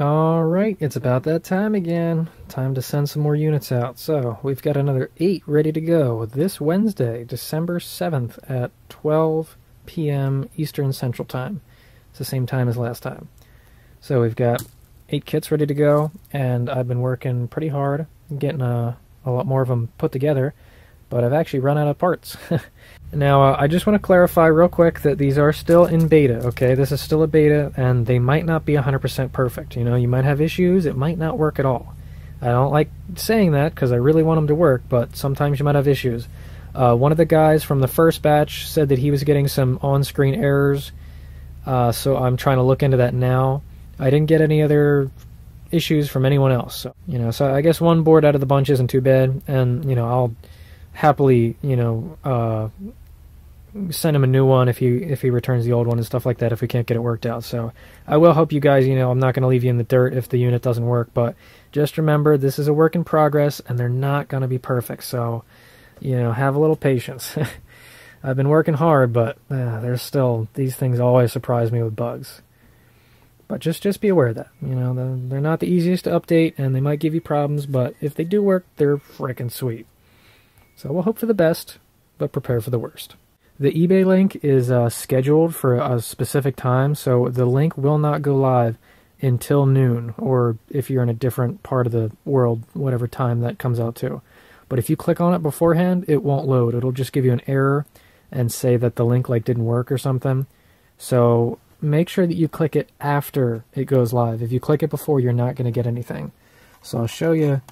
Alright, it's about that time again. Time to send some more units out. So, we've got another 8 ready to go this Wednesday, December 7th at 12 p.m. Eastern Central Time. It's the same time as last time. So, we've got 8 kits ready to go, and I've been working pretty hard getting a, a lot more of them put together, but I've actually run out of parts. Now, uh, I just want to clarify real quick that these are still in beta, okay? This is still a beta, and they might not be 100% perfect. You know, you might have issues, it might not work at all. I don't like saying that because I really want them to work, but sometimes you might have issues. Uh, one of the guys from the first batch said that he was getting some on screen errors, uh, so I'm trying to look into that now. I didn't get any other issues from anyone else, so, you know, so I guess one board out of the bunch isn't too bad, and, you know, I'll happily, you know, uh, send him a new one if he if he returns the old one and stuff like that if we can't get it worked out. So I will help you guys. You know, I'm not going to leave you in the dirt if the unit doesn't work, but just remember this is a work in progress and they're not going to be perfect. So you know, have a little patience. I've been working hard, but uh, there's still these things always surprise me with bugs. But just just be aware of that. You know, they're, they're not the easiest to update, and they might give you problems. But if they do work, they're freaking sweet. So we'll hope for the best, but prepare for the worst. The eBay link is uh, scheduled for a specific time, so the link will not go live until noon, or if you're in a different part of the world, whatever time that comes out to. But if you click on it beforehand, it won't load. It'll just give you an error and say that the link like didn't work or something. So make sure that you click it after it goes live. If you click it before, you're not going to get anything. So I'll show you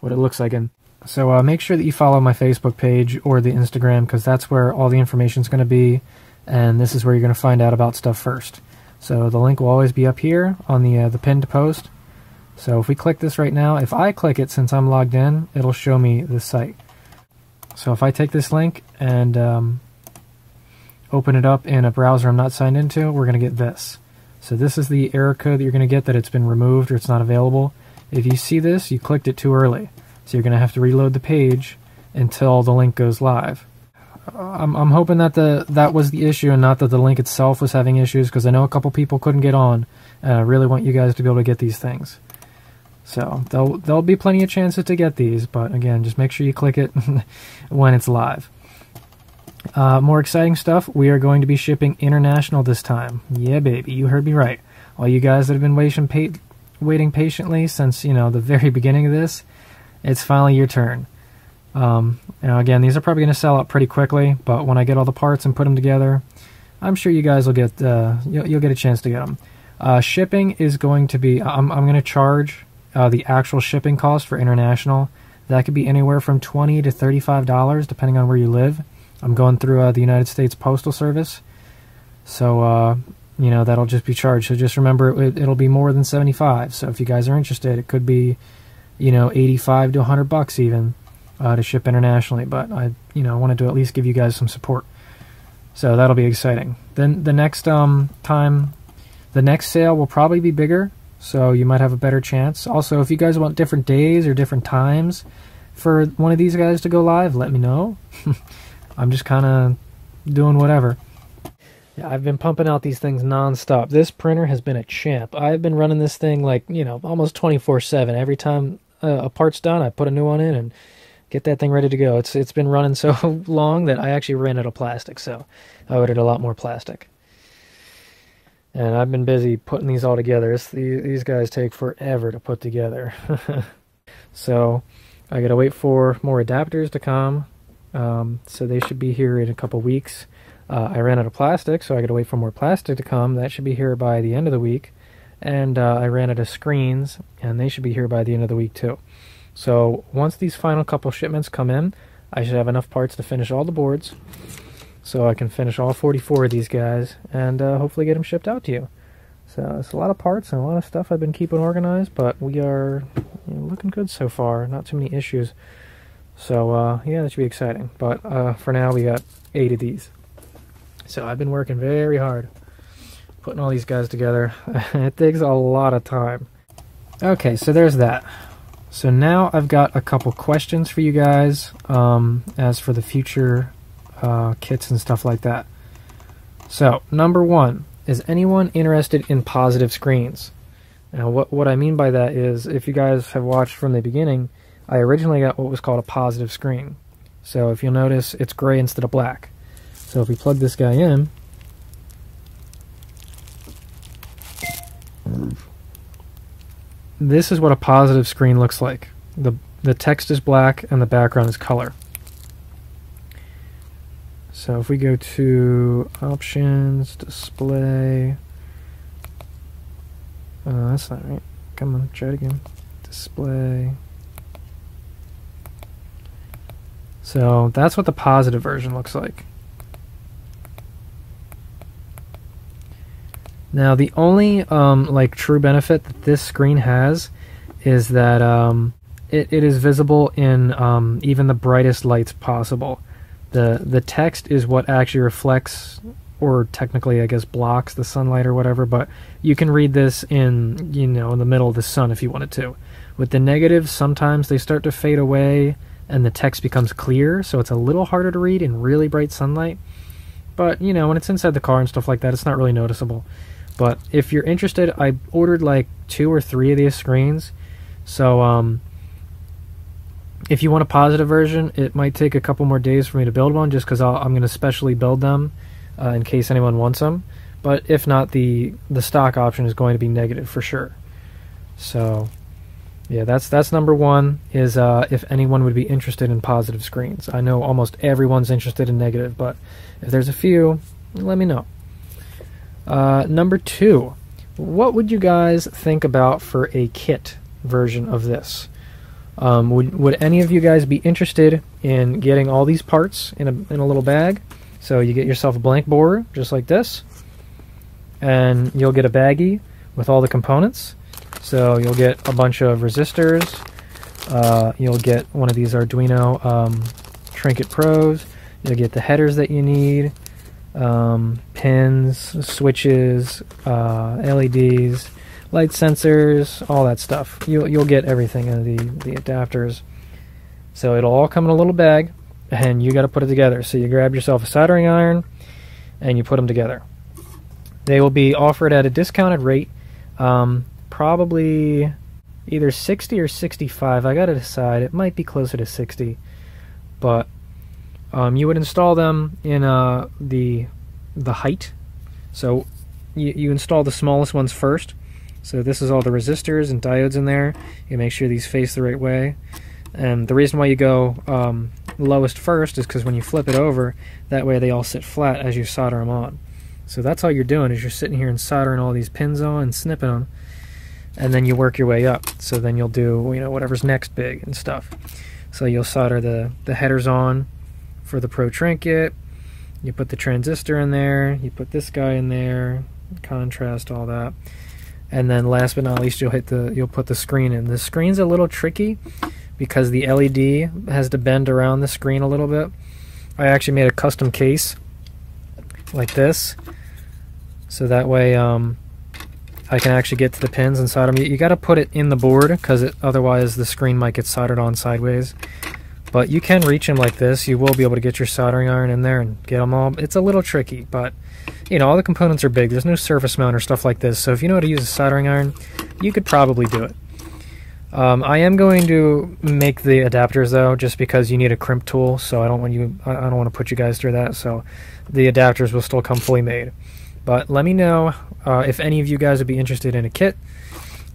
what it looks like. And so uh, make sure that you follow my Facebook page or the Instagram because that's where all the information is going to be, and this is where you're going to find out about stuff first. So the link will always be up here on the uh, the pinned post. So if we click this right now, if I click it since I'm logged in, it'll show me the site. So if I take this link and um, open it up in a browser I'm not signed into, we're going to get this. So this is the error code that you're going to get that it's been removed or it's not available. If you see this, you clicked it too early. So you're going to have to reload the page until the link goes live. I'm, I'm hoping that the that was the issue and not that the link itself was having issues because I know a couple people couldn't get on and I really want you guys to be able to get these things. So there'll there'll be plenty of chances to get these, but again, just make sure you click it when it's live. Uh, more exciting stuff. We are going to be shipping international this time. Yeah, baby, you heard me right. All you guys that have been waiting, waiting patiently since you know the very beginning of this, it's finally your turn. Um, now again, these are probably going to sell out pretty quickly, but when I get all the parts and put them together, I'm sure you guys will get uh, you'll, you'll, get a chance to get them. Uh, shipping is going to be I'm, I'm going to charge uh, the actual shipping cost for international. That could be anywhere from twenty to thirty-five dollars, depending on where you live. I'm going through uh, the United States Postal Service, so uh, you know that'll just be charged. So just remember, it, it'll be more than seventy-five. So if you guys are interested, it could be you know, 85 to 100 bucks even uh, to ship internationally. But I, you know, I wanted to at least give you guys some support. So that'll be exciting. Then the next um, time, the next sale will probably be bigger, so you might have a better chance. Also, if you guys want different days or different times for one of these guys to go live, let me know. I'm just kind of doing whatever. Yeah, I've been pumping out these things nonstop. This printer has been a champ. I've been running this thing like, you know, almost 24 7. Every time uh, a part's done, I put a new one in and get that thing ready to go. It's it's been running so long that I actually ran out of plastic, so I ordered a lot more plastic. And I've been busy putting these all together. It's, these guys take forever to put together. so I gotta wait for more adapters to come. Um, so they should be here in a couple weeks. Uh, I ran out of plastic, so I gotta wait for more plastic to come. That should be here by the end of the week and uh, I ran out of screens, and they should be here by the end of the week too. So once these final couple shipments come in, I should have enough parts to finish all the boards, so I can finish all 44 of these guys, and uh, hopefully get them shipped out to you. So it's a lot of parts and a lot of stuff I've been keeping organized, but we are you know, looking good so far. Not too many issues. So uh, yeah, that should be exciting. But uh, for now, we got eight of these. So I've been working very hard putting all these guys together. it takes a lot of time. Okay, so there's that. So now I've got a couple questions for you guys um, as for the future uh, kits and stuff like that. So, number one, is anyone interested in positive screens? Now, what, what I mean by that is, if you guys have watched from the beginning, I originally got what was called a positive screen. So if you'll notice, it's gray instead of black. So if we plug this guy in, this is what a positive screen looks like. The, the text is black and the background is color. So if we go to options, display, uh, that's not right. Come on, try it again. Display. So that's what the positive version looks like. Now the only um, like true benefit that this screen has is that um, it, it is visible in um, even the brightest lights possible. The the text is what actually reflects or technically I guess blocks the sunlight or whatever, but you can read this in you know in the middle of the sun if you wanted to. With the negatives, sometimes they start to fade away and the text becomes clear, so it's a little harder to read in really bright sunlight. But you know, when it's inside the car and stuff like that, it's not really noticeable. But if you're interested, I ordered like two or three of these screens. So um, if you want a positive version, it might take a couple more days for me to build one, just because I'm going to specially build them uh, in case anyone wants them. But if not, the the stock option is going to be negative for sure. So, yeah, that's that's number one. Is uh, if anyone would be interested in positive screens. I know almost everyone's interested in negative, but if there's a few, let me know. Uh, number two, what would you guys think about for a kit version of this? Um, would would any of you guys be interested in getting all these parts in a in a little bag? So you get yourself a blank bore, just like this, and you'll get a baggie with all the components. So you'll get a bunch of resistors. Uh, you'll get one of these Arduino um, Trinket Pros. You'll get the headers that you need, um, pins, switches, uh, LEDs, light sensors, all that stuff. You'll you'll get everything in the the adapters. So it'll all come in a little bag, and you got to put it together. So you grab yourself a soldering iron, and you put them together. They will be offered at a discounted rate, um, probably either 60 or 65. I got to decide. It might be closer to 60, but um, you would install them in uh, the the height. So you, you install the smallest ones first. So this is all the resistors and diodes in there. You make sure these face the right way. And the reason why you go um, lowest first is because when you flip it over, that way they all sit flat as you solder them on. So that's all you're doing is you're sitting here and soldering all these pins on and snipping them, and then you work your way up. So then you'll do you know whatever's next big and stuff. So you'll solder the the headers on for the Pro Trinket. You put the transistor in there. You put this guy in there. Contrast all that. And then last but not least, you'll hit the you'll put the screen in. The screen's a little tricky because the LED has to bend around the screen a little bit. I actually made a custom case like this, so that way um, I can actually get to the pins solder them. You, you got to put it in the board because otherwise the screen might get soldered on sideways. But you can reach them like this. You will be able to get your soldering iron in there and get them all. It's a little tricky, but you know all the components are big. There's no surface mount or stuff like this. So if you know how to use a soldering iron, you could probably do it. Um, I am going to make the adapters though, just because you need a crimp tool. So I don't want you, I don't want to put you guys through that. So the adapters will still come fully made. But let me know uh, if any of you guys would be interested in a kit,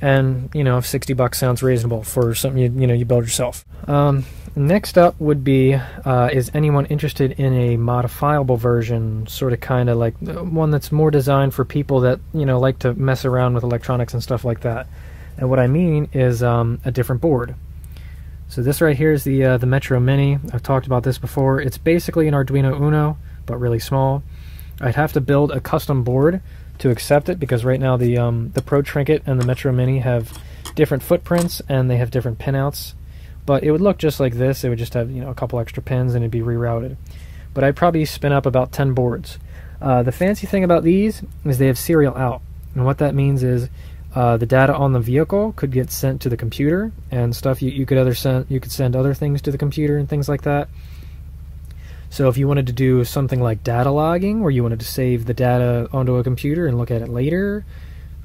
and you know if 60 bucks sounds reasonable for something you you know you build yourself. Um, next up would be uh, is anyone interested in a modifiable version, sort of kind of like uh, one that's more designed for people that you know like to mess around with electronics and stuff like that. And what I mean is um, a different board. So this right here is the uh, the Metro Mini. I've talked about this before. It's basically an Arduino Uno, but really small. I'd have to build a custom board to accept it because right now the um, the Pro Trinket and the Metro Mini have different footprints and they have different pinouts. But it would look just like this. It would just have you know a couple extra pins and it'd be rerouted. But I'd probably spin up about 10 boards. Uh, the fancy thing about these is they have serial out. And what that means is uh, the data on the vehicle could get sent to the computer and stuff. You, you could other send you could send other things to the computer and things like that. So if you wanted to do something like data logging, where you wanted to save the data onto a computer and look at it later,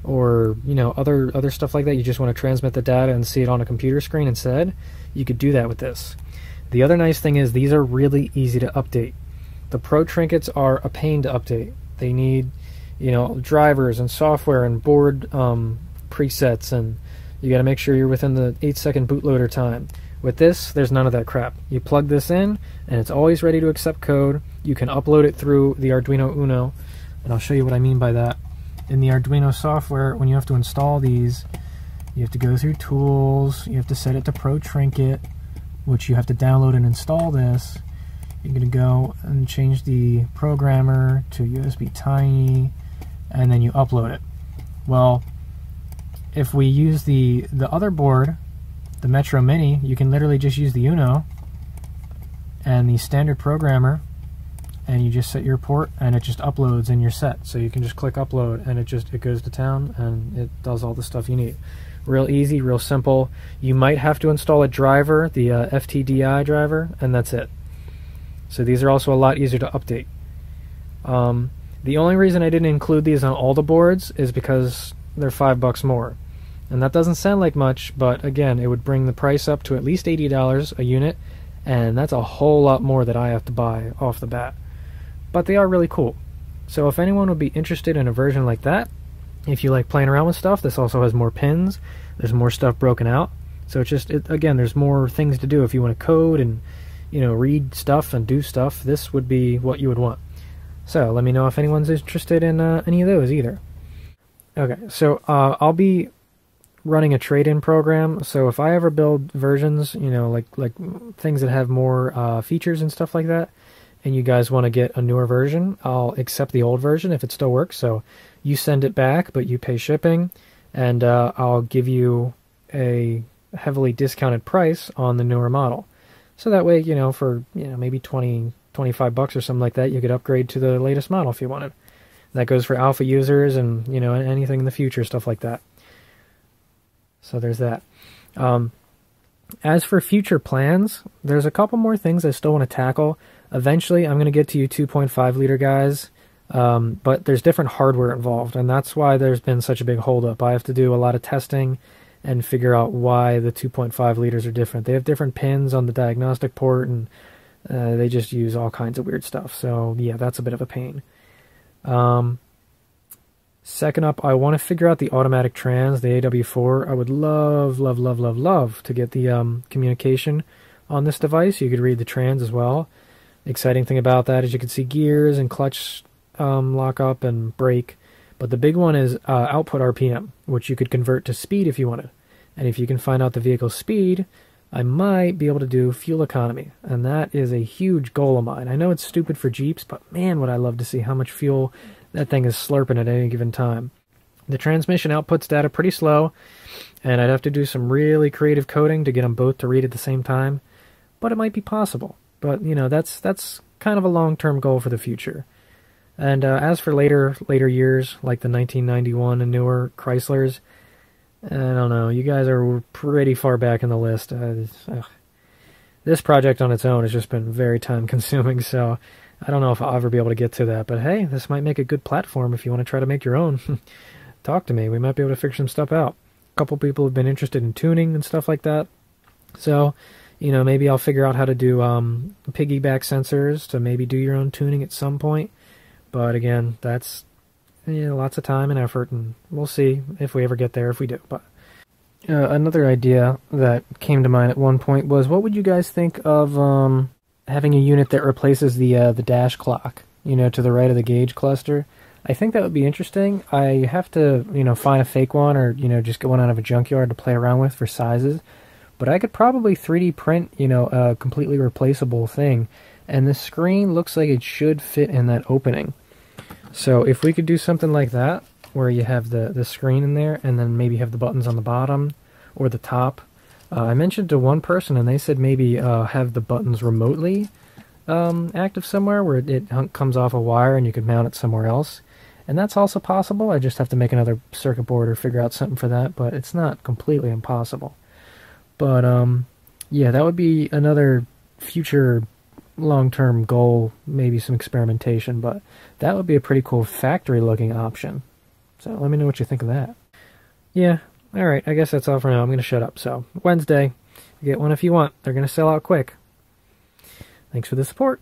or you know other other stuff like that you just want to transmit the data and see it on a computer screen instead you could do that with this. The other nice thing is these are really easy to update. The pro trinkets are a pain to update. They need you know drivers and software and board um, presets and you got to make sure you're within the 8 second bootloader time with this there's none of that crap you plug this in and it's always ready to accept code you can upload it through the arduino uno and i'll show you what i mean by that in the Arduino software, when you have to install these, you have to go through tools, you have to set it to Pro Trinket, which you have to download and install this. You're going to go and change the programmer to USB Tiny, and then you upload it. Well, if we use the, the other board, the Metro Mini, you can literally just use the Uno and the standard programmer and you just set your port and it just uploads and you're set. So you can just click upload and it just it goes to town and it does all the stuff you need. Real easy real simple. You might have to install a driver the uh, ftdi driver and that's it. So these are also a lot easier to update. Um, the only reason i didn't include these on all the boards is because they're five bucks more and that doesn't sound like much but again it would bring the price up to at least $80 a unit and that's a whole lot more that i have to buy off the bat but they are really cool. So if anyone would be interested in a version like that, if you like playing around with stuff, this also has more pins. There's more stuff broken out. So it's just it, again, there's more things to do if you want to code and you know read stuff and do stuff. This would be what you would want. So let me know if anyone's interested in uh, any of those either. Okay, so uh, I'll be running a trade-in program. So if I ever build versions, you know, like like things that have more uh, features and stuff like that, and you guys want to get a newer version, I'll accept the old version if it still works. So you send it back, but you pay shipping, and uh, I'll give you a heavily discounted price on the newer model. So that way, you know, for you know maybe 20, 25 bucks or something like that, you could upgrade to the latest model if you wanted. That goes for alpha users and you know anything in the future, stuff like that. So there's that. Um, as for future plans, there's a couple more things I still want to tackle. Eventually, I'm going to get to you 2.5 liter guys, um, but there's different hardware involved, and that's why there's been such a big holdup. I have to do a lot of testing and figure out why the 2.5 liters are different. They have different pins on the diagnostic port, and uh, they just use all kinds of weird stuff. So, yeah, that's a bit of a pain. Um, second up, I want to figure out the automatic trans, the AW4. I would love, love, love, love, love to get the um, communication on this device. You could read the trans as well exciting thing about that is you can see gears and clutch um, lock up and brake. But the big one is uh, output RPM, which you could convert to speed if you wanted. And if you can find out the vehicle's speed, I might be able to do fuel economy. And that is a huge goal of mine. I know it's stupid for Jeeps, but man, would I love to see how much fuel that thing is slurping at any given time. The transmission outputs data pretty slow, and I'd have to do some really creative coding to get them both to read at the same time, but it might be possible. But you know, that's that's kind of a long-term goal for the future. And uh, as for later later years, like the 1991 and newer Chryslers, I don't know. You guys are pretty far back in the list. Uh, this project on its own has just been very time consuming, so I don't know if I'll ever be able to get to that. But hey, this might make a good platform if you want to try to make your own. Talk to me. We might be able to figure some stuff out. A couple people have been interested in tuning and stuff like that. So you know, maybe I'll figure out how to do um, piggyback sensors to maybe do your own tuning at some point. But again, that's you know, lots of time and effort, and we'll see if we ever get there. If we do, but uh, another idea that came to mind at one point was, what would you guys think of um, having a unit that replaces the uh, the dash clock? You know, to the right of the gauge cluster. I think that would be interesting. I have to, you know, find a fake one or you know just get one out of a junkyard to play around with for sizes but I could probably 3D print, you know, a completely replaceable thing. And the screen looks like it should fit in that opening. So if we could do something like that, where you have the, the screen in there and then maybe have the buttons on the bottom or the top. Uh, I mentioned to one person and they said maybe uh, have the buttons remotely um, active somewhere where it comes off a wire and you could mount it somewhere else. And that's also possible. I just have to make another circuit board or figure out something for that, but it's not completely impossible. But um, yeah, that would be another future long-term goal, maybe some experimentation. But that would be a pretty cool factory-looking option. So let me know what you think of that. Yeah, alright, I guess that's all for now. I'm going to shut up. So, Wednesday, get one if you want. They're going to sell out quick. Thanks for the support.